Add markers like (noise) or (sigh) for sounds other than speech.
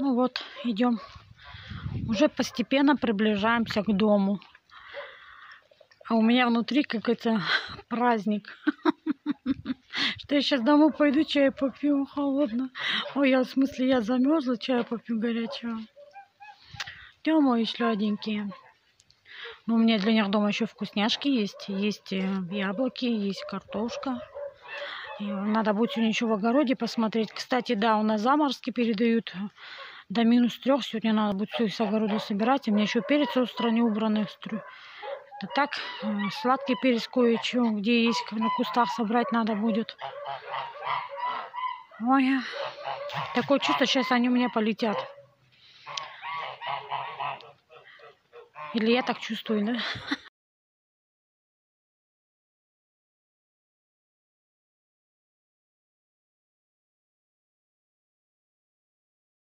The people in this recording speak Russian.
Ну вот, идем. Уже постепенно приближаемся к дому. А у меня внутри какой-то праздник. (laughs) Что я сейчас домой пойду, чай попью холодно. Ой, я в смысле, я замерзла, чай попью горячего. Идем, мои сладенькие. Ну, у меня для них дома еще вкусняшки есть. Есть э, яблоки, есть картошка. Надо будет сегодня еще в огороде посмотреть. Кстати, да, у нас заморозки передают до минус трех. Сегодня надо будет все из огорода собирать. У меня еще перец острый не убранный. Да так, э, сладкий перец кое-что, где есть на кустах собрать надо будет. Ой, такое чувство, сейчас они у меня полетят. Или я так чувствую, да?